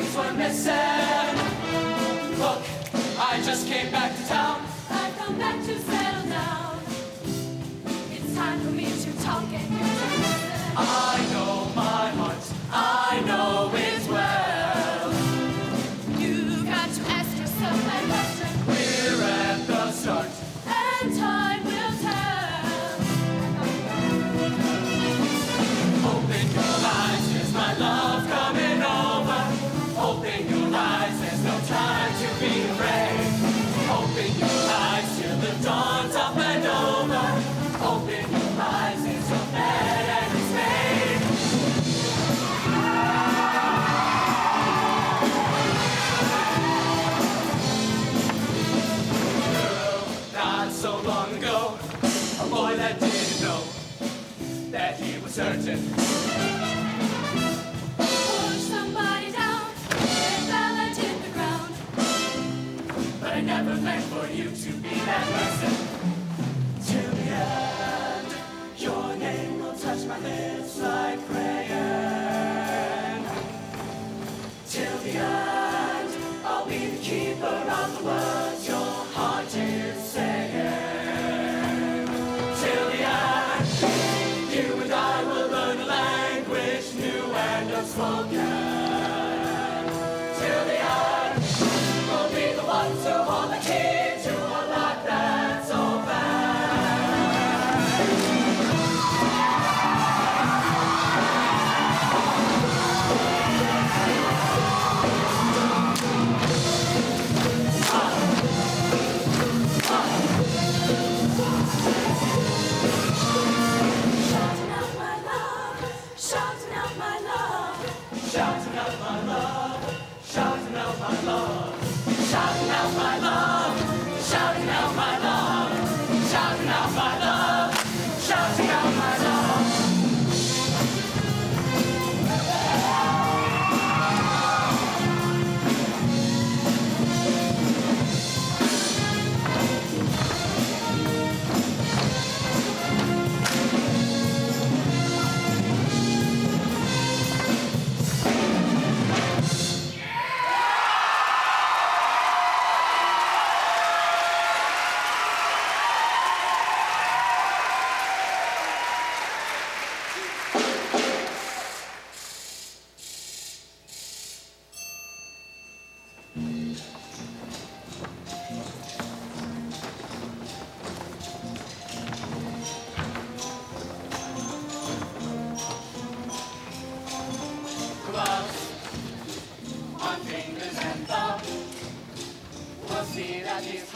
things were missing. Look, I just came back to town. I've come back to settle down. It's time for me to talk and. I know my heart. I know it.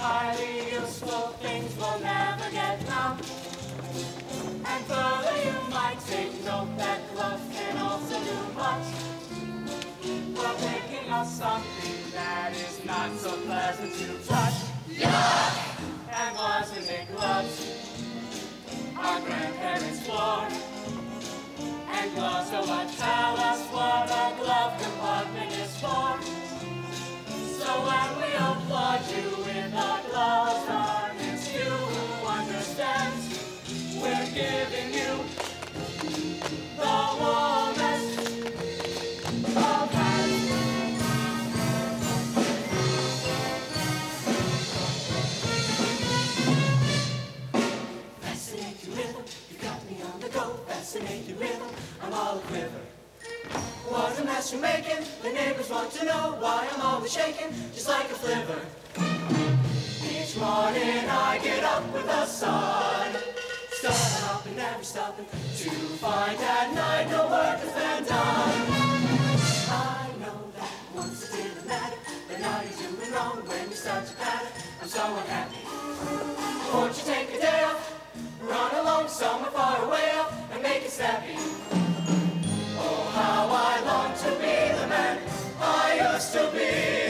highly mess you're making. The neighbors want to know why I'm always shaking, just like a flivver. Each morning I get up with the sun, sun up and never stopping to find at night no work has been done. I know that once it didn't matter, but now you're doing wrong when you start to patter. I'm so unhappy. Won't you take a day off, run along somewhere far away and make it snappy? to be the man. I used to be.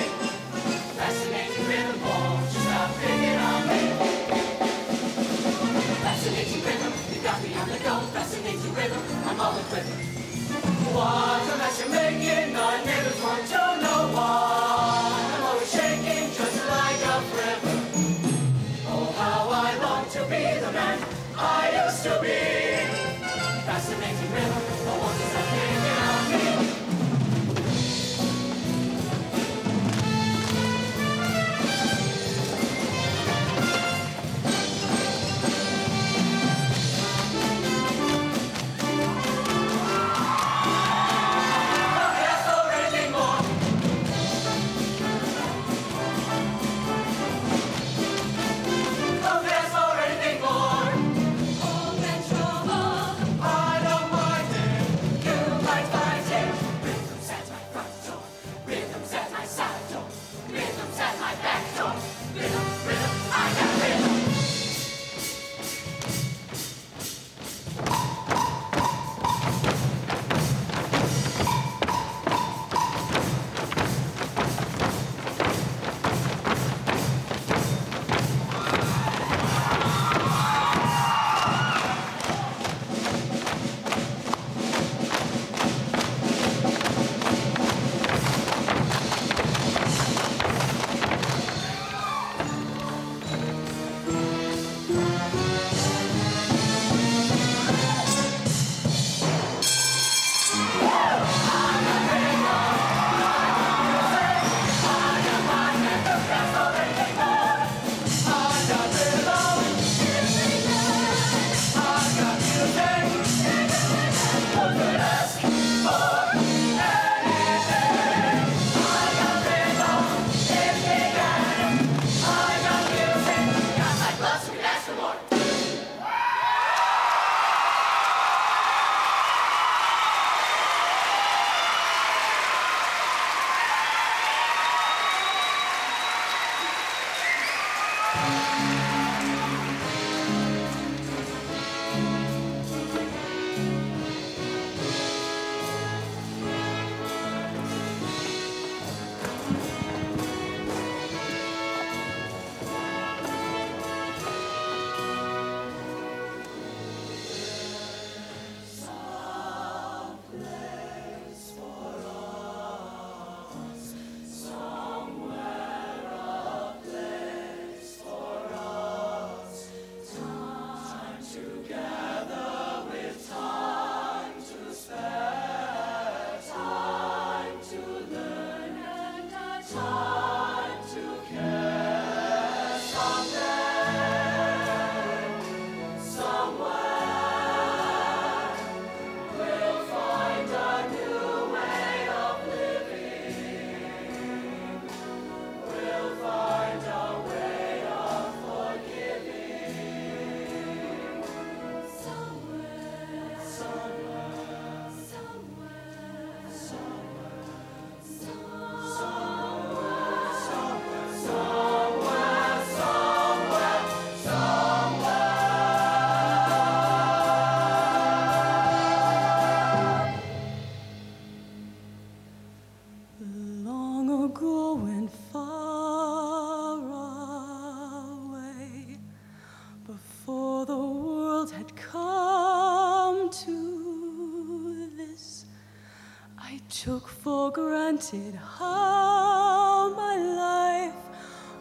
wanted how my life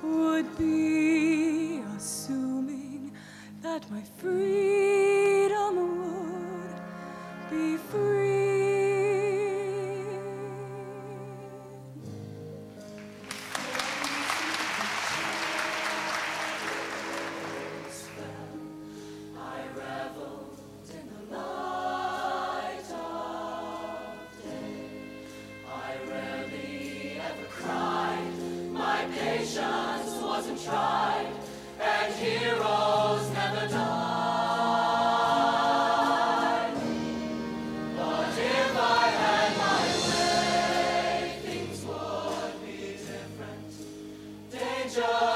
would be, assuming that my freedom would be free. rejoice.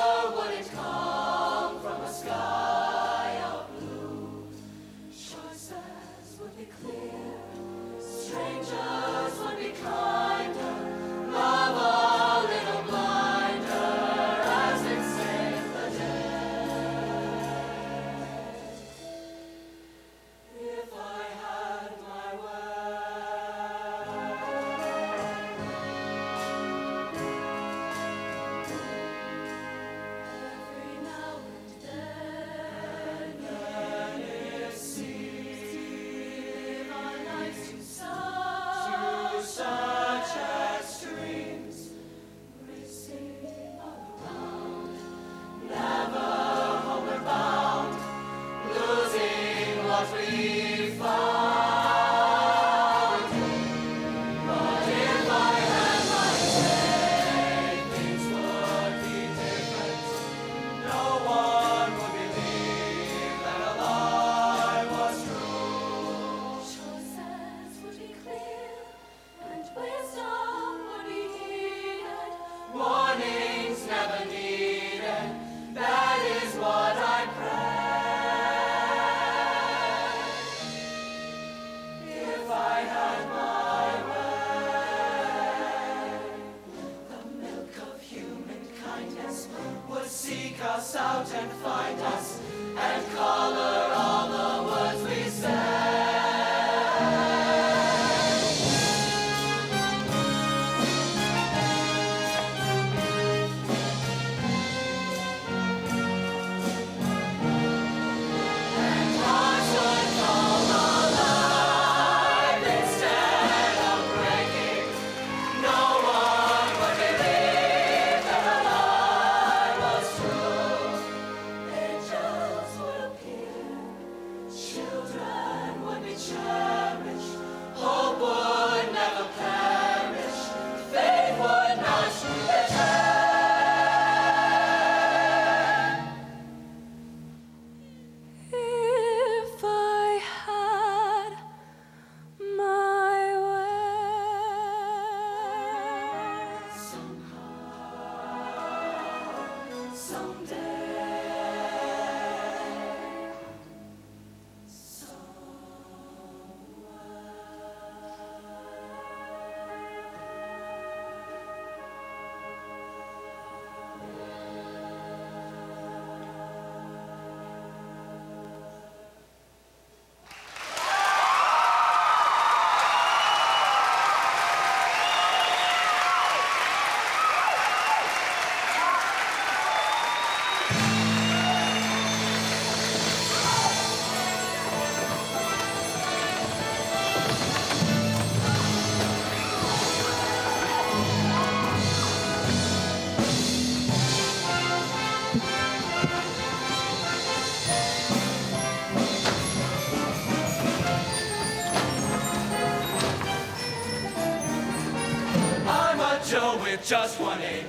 Just one aim.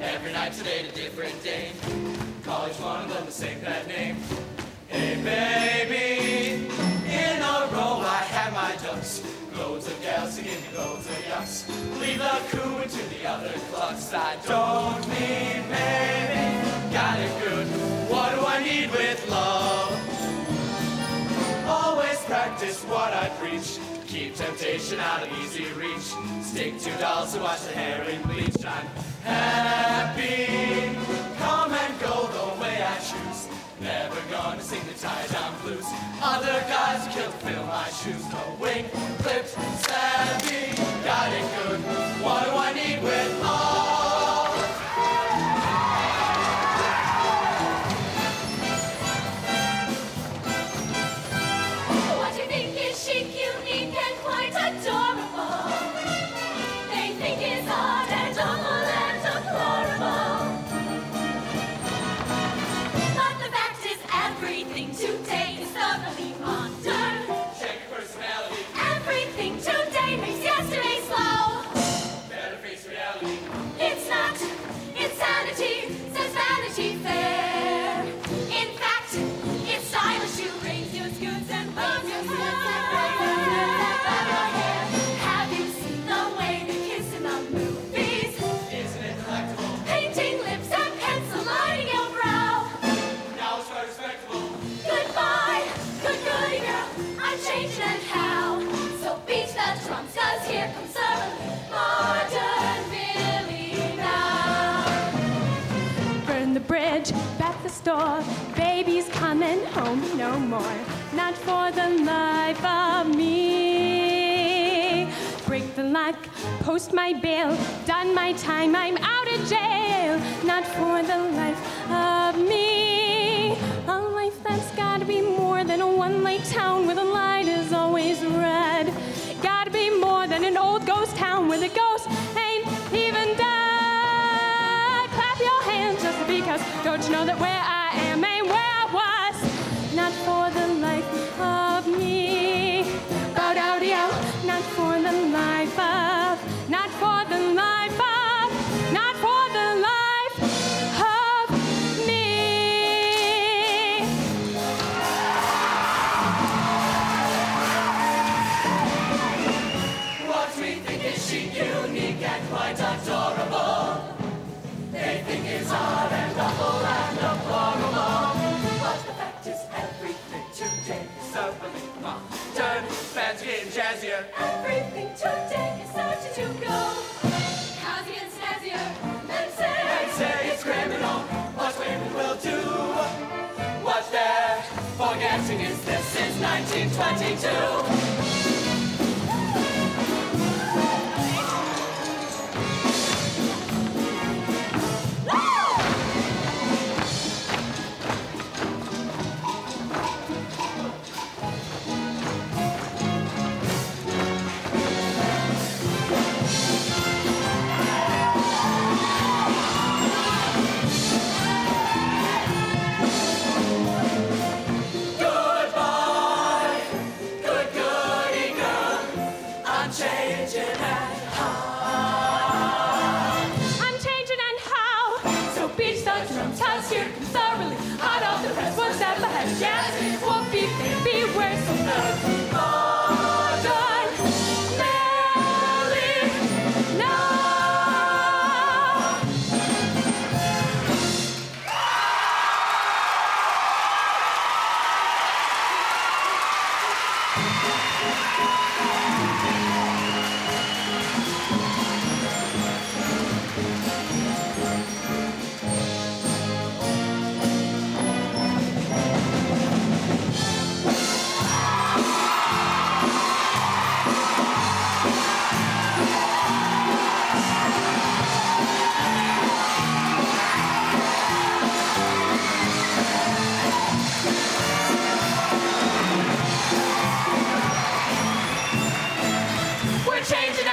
Every night today a different day. College one of them the same pet name. Hey baby, in a row I had my ducks. Loads of gals to give me loads of yucks. Leave the coup into the other clucks. I don't need maybe, got it good. What do I need with love? Practice what I preach. Keep temptation out of easy reach. Stick to dolls to watch the in bleach. I'm happy. Come and go the way I choose. Never gonna sing the tie down blues. Other guys kill fill my shoes. No wing, And how. So beat the drums, cause here comes Sarah Modern now. Burn the bridge, back the store. Baby's coming home no more. Not for the life of me. Break the lock, post my bail. Done my time, I'm out of jail. Not for the life because know that where I modern. Fancy and jazzier. Everything today is to go. Cozy and snazzier. Men say, And say it's criminal what women will do. What they're forgetting is this is 1922. We're